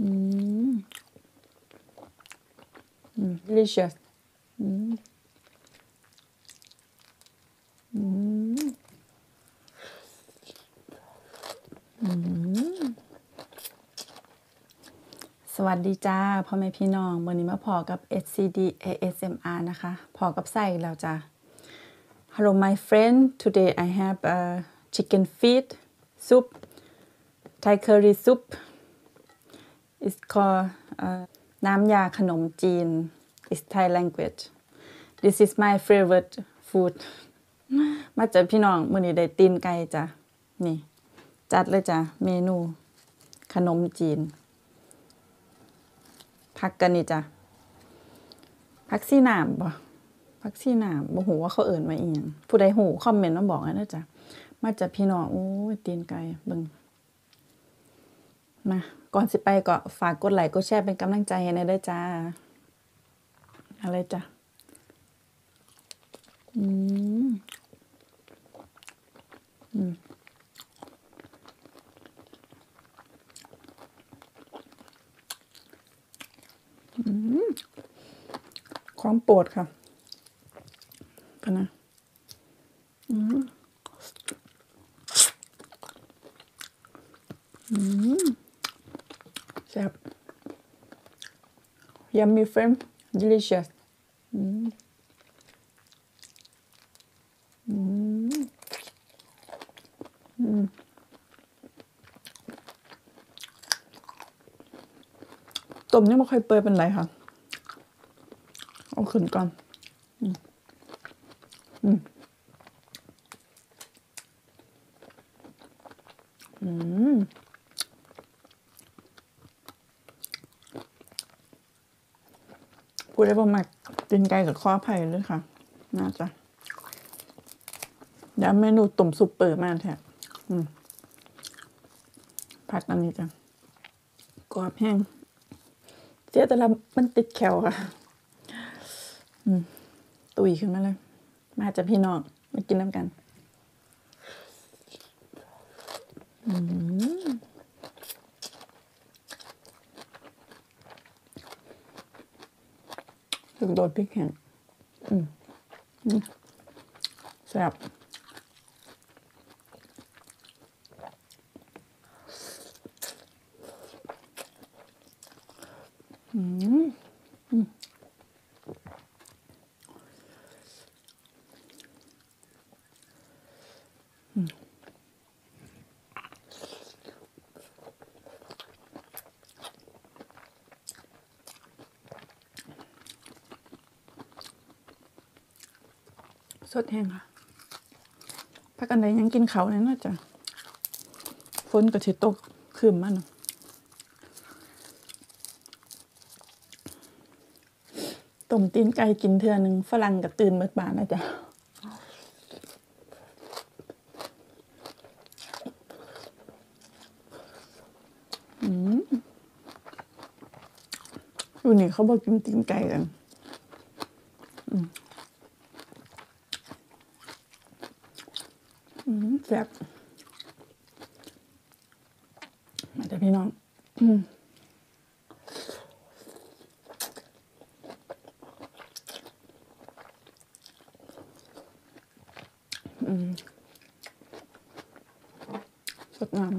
Mm. Mm, delicious. Mm. Mm. Mm. สวัสดีจ้าพ่อแม่พี่น้องวันนี้มาพอกับ SCD ASMR นะคะพอกับไส้แล้วจ้า Hello my friend today I have a chicken feet soup Thai curry soup It's called uh, น้ำยาขนมจีน is Thai language This is my favorite food มาจากพี่น้องมื้อนี้ได้ตีนไก่จ้ะนี่ จัดเลยจ้ะเมนู ขนมจีน พักกันนี่จ้ะพักซี่น้ำบ่พักซี่น้ำบ่หูว่าเขาเอิ่นว่าอีหยังผู้ใดหูคอมเมนต์มาบอกนะจ๊ะมาจากพี่น้องโอ้ยตีนไก่เบิ่ง มา ก่อนสิไปก็ฝากกดไลค์กดแชร์เป็นกำลังใจให้หน่อยเด้อจ้า อะไรจ้ะ อืม อืมความโปรดค่ะกันนะอืม อืม แซ่บ yummy friend delicious อืมอืมอืมต้มยังไม่ค่อยเปื่อยเป็นไรค่ะ เอาขึ้นก่อน อืม อืม อืม พูได้ประมาณกินไก่กับข้อไผ่เลยค่ะ น่าจะเดี๋ยวเมนูตุ่มซุปเปิดมาแทนอืมผัดอันนี้จ้ะกรอบแห้งเสียแต่ละมันติดแคลค่ะตุยขึ้นมาเลย มาจากพี่น้อง มากินน้ำกัน อืม ถึงโดนพริกแห้งอืมแซ่บอืม สดแห้งค่ะพักอันใดยังกินเขาเนี่ยน่าจะฝนกระชิตกคืมมันต้มตีนไก่กินเทือหนึ่งฝรั่งกับตื่นเบิดบานนะจ๊ะอืมอยู่นี่เขาบอกกินตีนไก่กัน อืม แซ่บมาจากพี่น้องอืมอืมสดงาม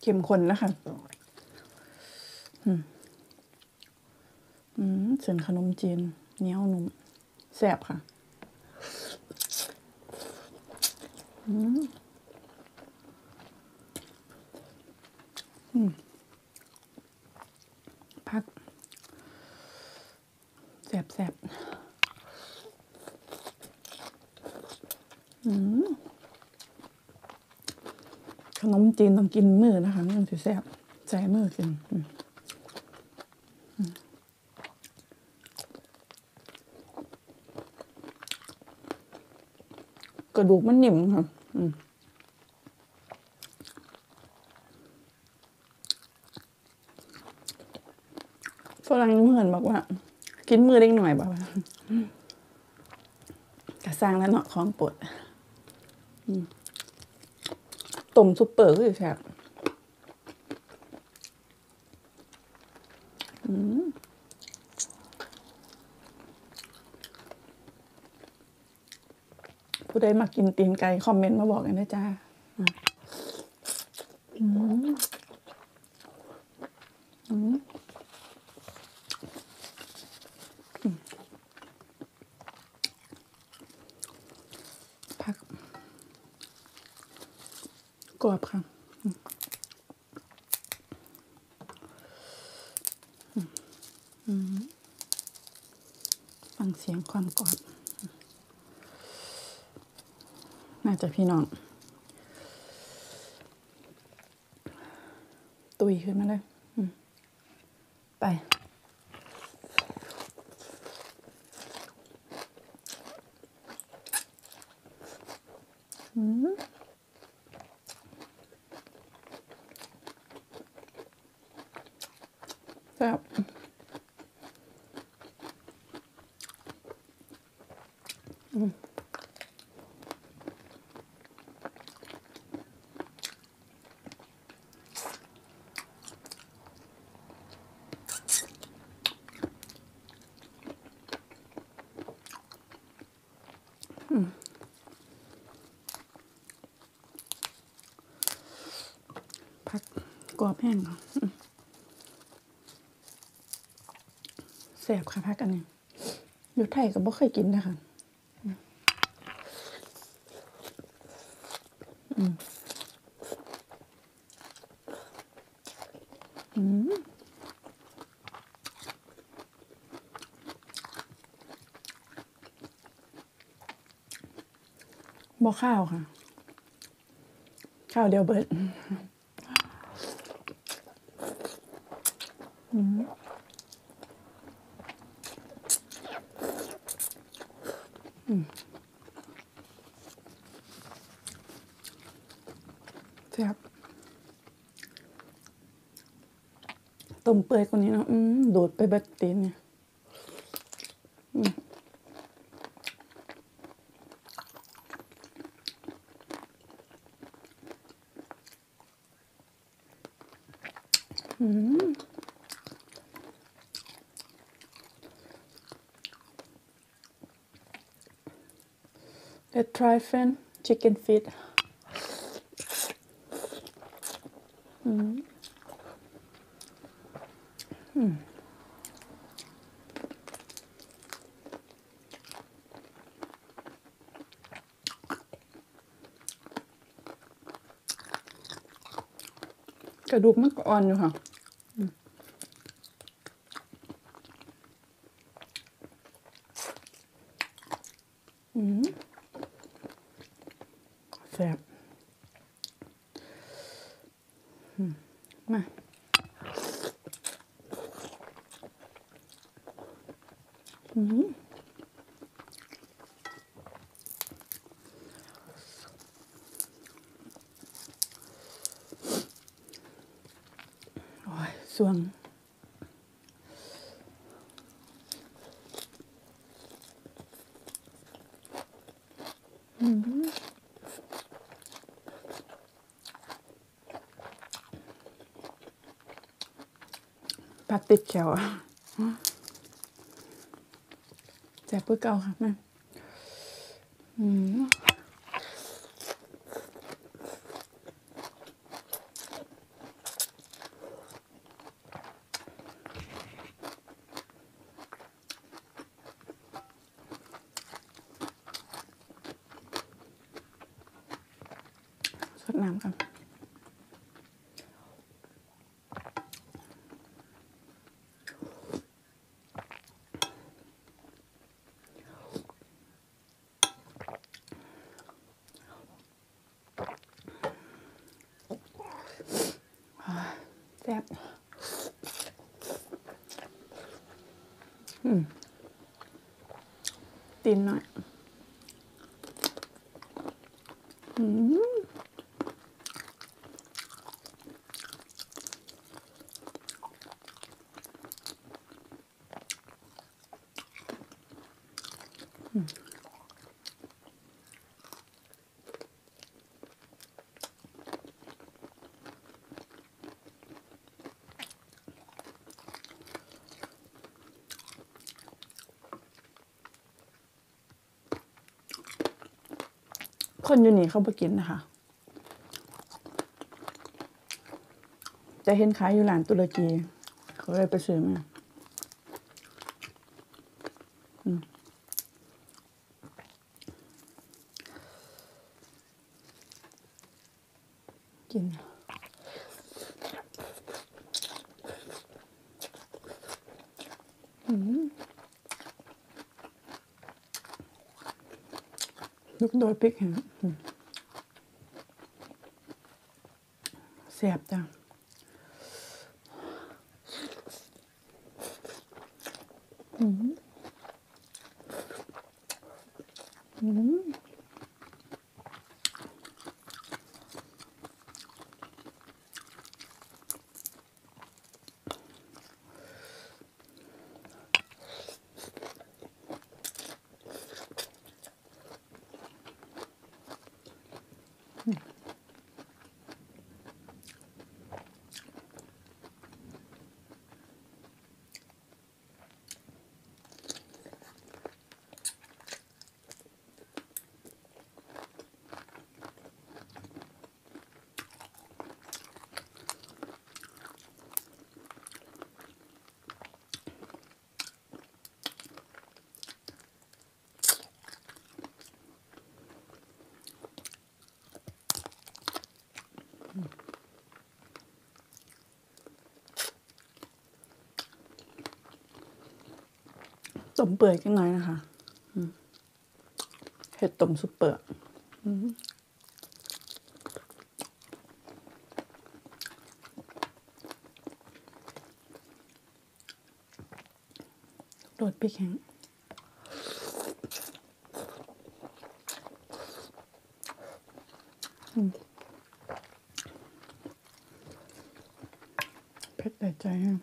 เข้มข้นนะคะ อืม เส้นขนมจีนเหนียวนุ่มแซ่บค่ะ อืมอืมพักแซ่บแซ่บอืมขนมจีนต้องกินมือนะคะมันถึงแซ่บใส่มือกินอืม กระดูกมันนิ่มค่ะฝรั่งเหมือนบอกว่า กินมือเล็กหน่อยแบบว่ากระสร้างแล้วเนาะของปวดต้มซุปเปอร์ก็อยู่แซ่บอืม ใดมากินตีนไก่คอมเมนต์มาบอกกันนะจ้าอืมอืมอืมผักกรอบค่ะอืมอืมฟังเสียงความกรอบ น่าจะพี่น้อง ตุยขึ้นมาเลยอืมไปแซ่บอืมอืมผั กรอบแห้งเหรอแสบค่ะพักอันนี้อยู่ไทยก็บ่เคยกินนะคะอืมอืมบ่ข้าวค่ะ ข้าวเดียวเบิด แซ่บต้มเปื่อยคนนี้นะอืมดูดไปเบิดตีนเนี่ย Let's try friend chicken feet กระดูกมันก็อ่อน อยู่ค่ะอืม อืมแซ่บอืมมา อืมโอ้ยสวง อืมผักติดแขวอะแซ่บเพื่อเก่าค่ะแม่อืมสดน้ำกันแซ่บอืมตีนหน่อย อืม คนอยู่นี่เขาไปกินนะคะ จะเห็นขายอยู่ร้านตุรกี เขาเลยไปซื้อมาอกิน ลูกโดยพริกแห้งอืมแซ่บจังอืมอืมต้ มเปื่อยกันหน่อยนะคะเห็ดต้มซุปเปอร์อืมโดดพริกแห้งเผ็ดแต่ใจฮะ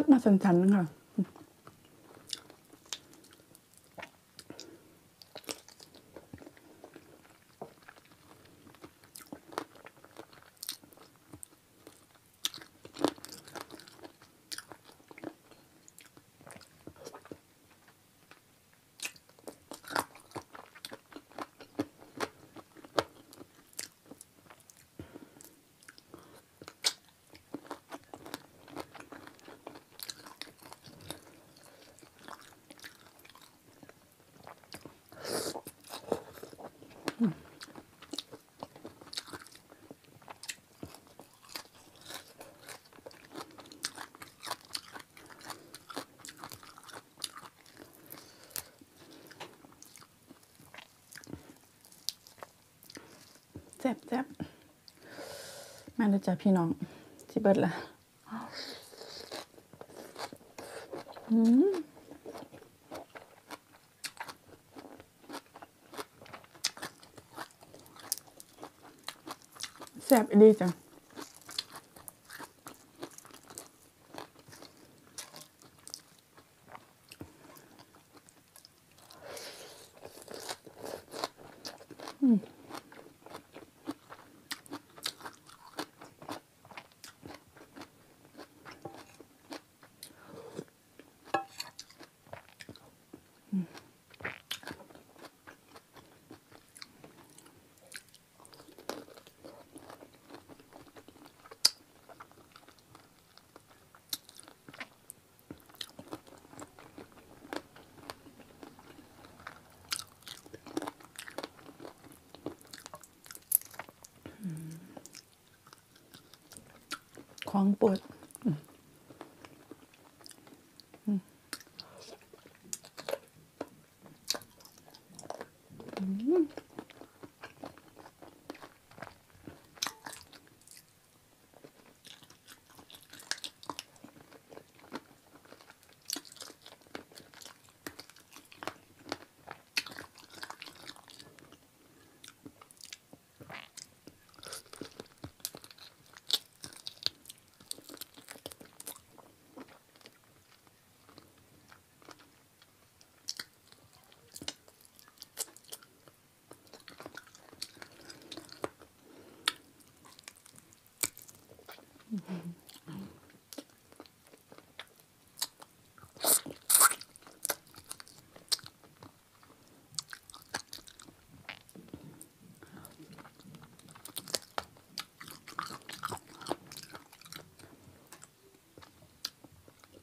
ตัดมาสั้นๆค่ะ ซ่บแซ่บมาดูจ้ะพี่น้องที่เบิดละอืมแซ่บดีจัง ของโปวดอืม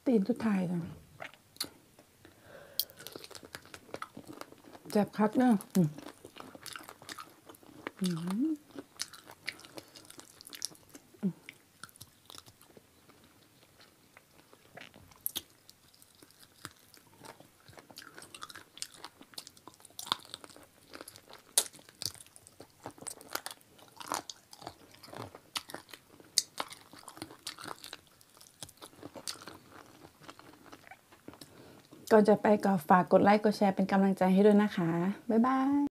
ตีนสุดท้ายกันแจ็บคักเนอะอืม ก่อนจะไปก็ฝากกดไลค์กดแชร์เป็นกำลังใจให้ด้วยนะคะ บ๊ายบาย